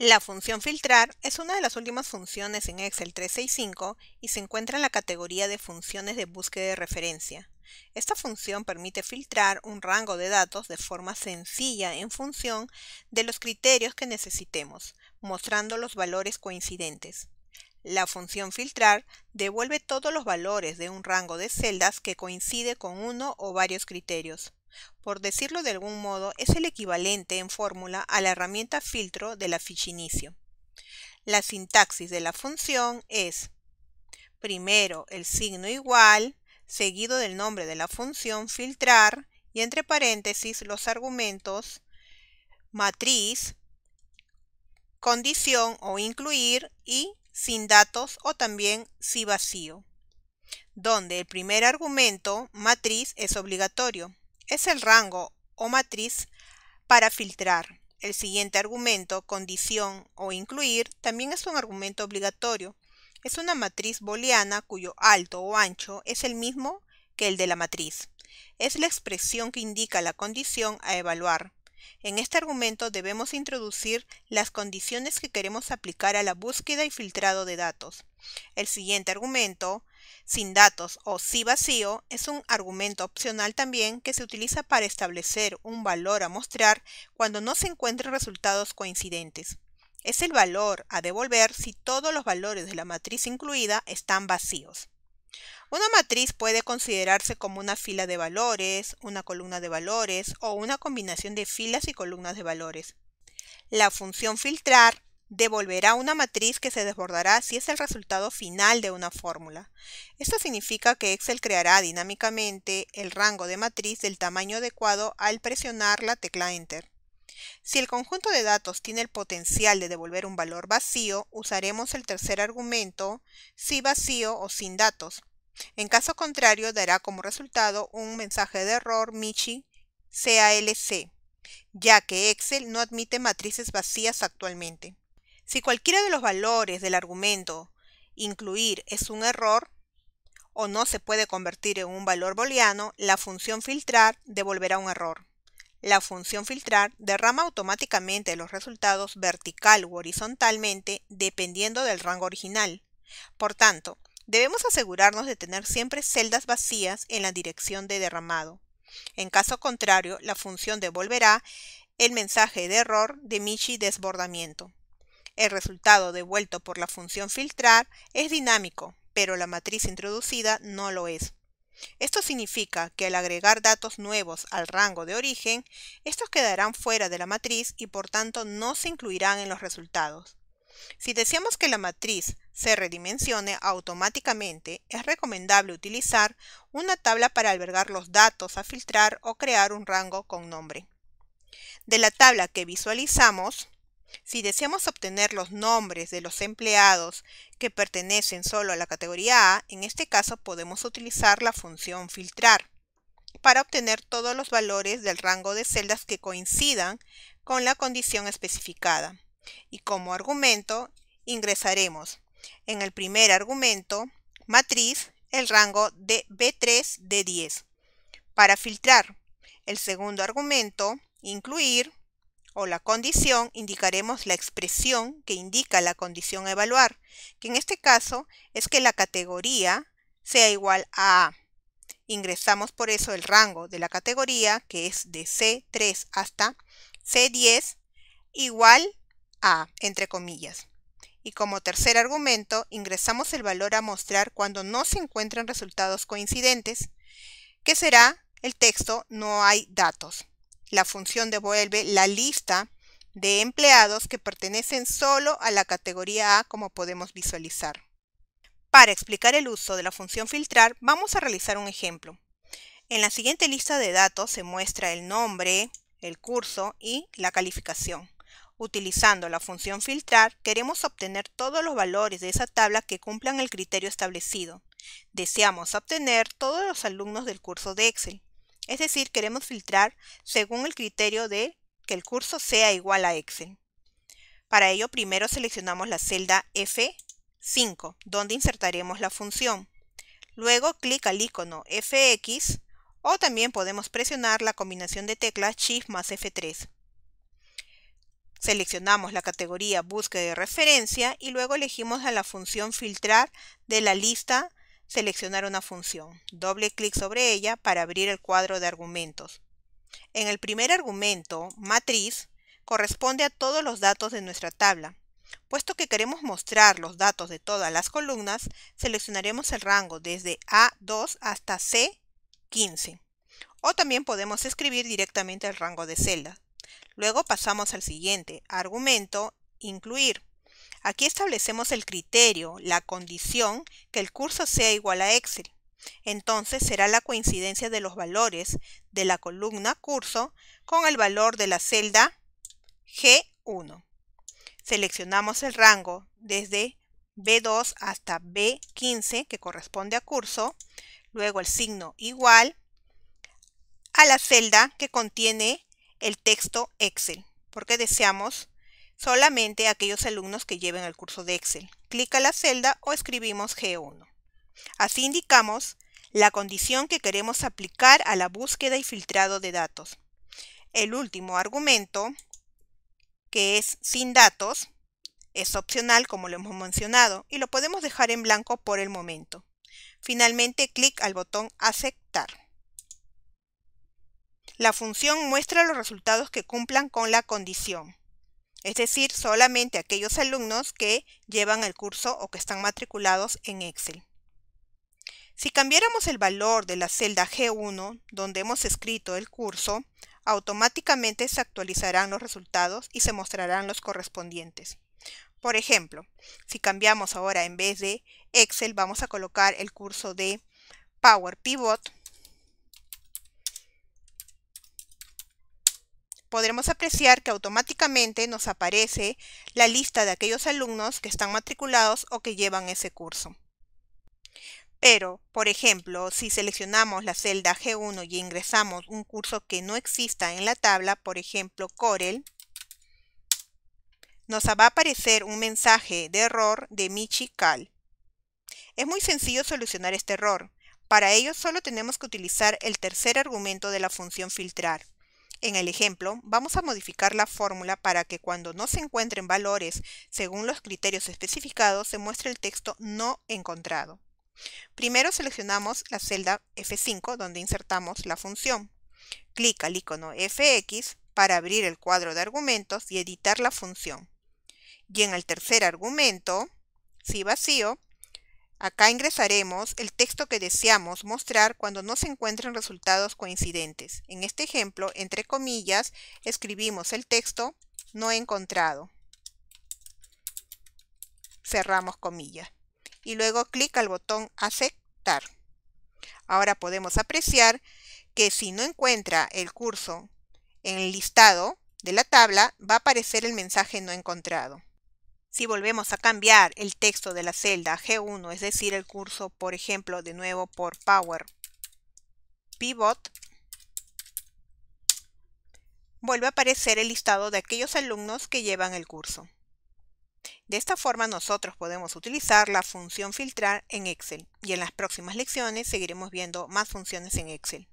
La función filtrar es una de las últimas funciones en Excel 365 y se encuentra en la categoría de funciones de búsqueda de referencia. Esta función permite filtrar un rango de datos de forma sencilla en función de los criterios que necesitemos, mostrando los valores coincidentes. La función filtrar devuelve todos los valores de un rango de celdas que coincide con uno o varios criterios. Por decirlo de algún modo, es el equivalente en fórmula a la herramienta filtro de la ficha inicio. La sintaxis de la función es primero el signo igual, seguido del nombre de la función filtrar y entre paréntesis los argumentos matriz, condición o incluir y sin datos o también si vacío, donde el primer argumento matriz es obligatorio es el rango o matriz para filtrar. El siguiente argumento, condición o incluir, también es un argumento obligatorio. Es una matriz booleana cuyo alto o ancho es el mismo que el de la matriz. Es la expresión que indica la condición a evaluar. En este argumento debemos introducir las condiciones que queremos aplicar a la búsqueda y filtrado de datos. El siguiente argumento, sin datos o si vacío, es un argumento opcional también que se utiliza para establecer un valor a mostrar cuando no se encuentren resultados coincidentes. Es el valor a devolver si todos los valores de la matriz incluida están vacíos. Una matriz puede considerarse como una fila de valores, una columna de valores o una combinación de filas y columnas de valores. La función filtrar devolverá una matriz que se desbordará si es el resultado final de una fórmula. Esto significa que Excel creará dinámicamente el rango de matriz del tamaño adecuado al presionar la tecla Enter. Si el conjunto de datos tiene el potencial de devolver un valor vacío, usaremos el tercer argumento, si vacío o sin datos. En caso contrario, dará como resultado un mensaje de error Michi CALC, ya que Excel no admite matrices vacías actualmente. Si cualquiera de los valores del argumento incluir es un error o no se puede convertir en un valor booleano, la función filtrar devolverá un error. La función filtrar derrama automáticamente los resultados vertical u horizontalmente dependiendo del rango original. Por tanto, Debemos asegurarnos de tener siempre celdas vacías en la dirección de derramado. En caso contrario, la función devolverá el mensaje de error de Michi desbordamiento. El resultado devuelto por la función filtrar es dinámico, pero la matriz introducida no lo es. Esto significa que al agregar datos nuevos al rango de origen, estos quedarán fuera de la matriz y por tanto no se incluirán en los resultados. Si deseamos que la matriz se redimensione automáticamente, es recomendable utilizar una tabla para albergar los datos a filtrar o crear un rango con nombre. De la tabla que visualizamos, si deseamos obtener los nombres de los empleados que pertenecen solo a la categoría A, en este caso podemos utilizar la función filtrar para obtener todos los valores del rango de celdas que coincidan con la condición especificada y como argumento ingresaremos en el primer argumento matriz el rango de B3 de 10. Para filtrar el segundo argumento, incluir o la condición, indicaremos la expresión que indica la condición a evaluar, que en este caso es que la categoría sea igual a A. Ingresamos por eso el rango de la categoría, que es de C3 hasta C10, igual a, entre comillas. Y como tercer argumento, ingresamos el valor a mostrar cuando no se encuentran resultados coincidentes, que será el texto no hay datos. La función devuelve la lista de empleados que pertenecen solo a la categoría A como podemos visualizar. Para explicar el uso de la función filtrar, vamos a realizar un ejemplo. En la siguiente lista de datos se muestra el nombre, el curso y la calificación. Utilizando la función filtrar, queremos obtener todos los valores de esa tabla que cumplan el criterio establecido. Deseamos obtener todos los alumnos del curso de Excel. Es decir, queremos filtrar según el criterio de que el curso sea igual a Excel. Para ello, primero seleccionamos la celda F5, donde insertaremos la función. Luego, clic al icono FX o también podemos presionar la combinación de teclas Shift más F3. Seleccionamos la categoría Búsqueda de referencia y luego elegimos a la función Filtrar de la lista Seleccionar una función. Doble clic sobre ella para abrir el cuadro de argumentos. En el primer argumento, matriz, corresponde a todos los datos de nuestra tabla. Puesto que queremos mostrar los datos de todas las columnas, seleccionaremos el rango desde A2 hasta C15. O también podemos escribir directamente el rango de celda. Luego pasamos al siguiente argumento, incluir. Aquí establecemos el criterio, la condición que el curso sea igual a Excel. Entonces será la coincidencia de los valores de la columna curso con el valor de la celda G1. Seleccionamos el rango desde B2 hasta B15 que corresponde a curso, luego el signo igual a la celda que contiene el texto Excel, porque deseamos solamente aquellos alumnos que lleven el curso de Excel. Clica la celda o escribimos G1. Así indicamos la condición que queremos aplicar a la búsqueda y filtrado de datos. El último argumento, que es sin datos, es opcional como lo hemos mencionado y lo podemos dejar en blanco por el momento. Finalmente, clic al botón Aceptar. La función muestra los resultados que cumplan con la condición, es decir, solamente aquellos alumnos que llevan el curso o que están matriculados en Excel. Si cambiáramos el valor de la celda G1, donde hemos escrito el curso, automáticamente se actualizarán los resultados y se mostrarán los correspondientes. Por ejemplo, si cambiamos ahora en vez de Excel, vamos a colocar el curso de Power Pivot, podremos apreciar que automáticamente nos aparece la lista de aquellos alumnos que están matriculados o que llevan ese curso. Pero, por ejemplo, si seleccionamos la celda G1 y ingresamos un curso que no exista en la tabla, por ejemplo, Corel, nos va a aparecer un mensaje de error de Michical. Es muy sencillo solucionar este error. Para ello solo tenemos que utilizar el tercer argumento de la función filtrar. En el ejemplo, vamos a modificar la fórmula para que cuando no se encuentren valores según los criterios especificados, se muestre el texto no encontrado. Primero seleccionamos la celda F5 donde insertamos la función. Clic al icono FX para abrir el cuadro de argumentos y editar la función. Y en el tercer argumento, si vacío, acá ingresaremos el texto que deseamos mostrar cuando no se encuentren resultados coincidentes. En este ejemplo, entre comillas, escribimos el texto no encontrado. Cerramos comillas y luego clic al botón aceptar. Ahora podemos apreciar que si no encuentra el curso en el listado de la tabla, va a aparecer el mensaje no encontrado. Si volvemos a cambiar el texto de la celda G1, es decir, el curso, por ejemplo, de nuevo por Power Pivot, vuelve a aparecer el listado de aquellos alumnos que llevan el curso. De esta forma nosotros podemos utilizar la función filtrar en Excel y en las próximas lecciones seguiremos viendo más funciones en Excel.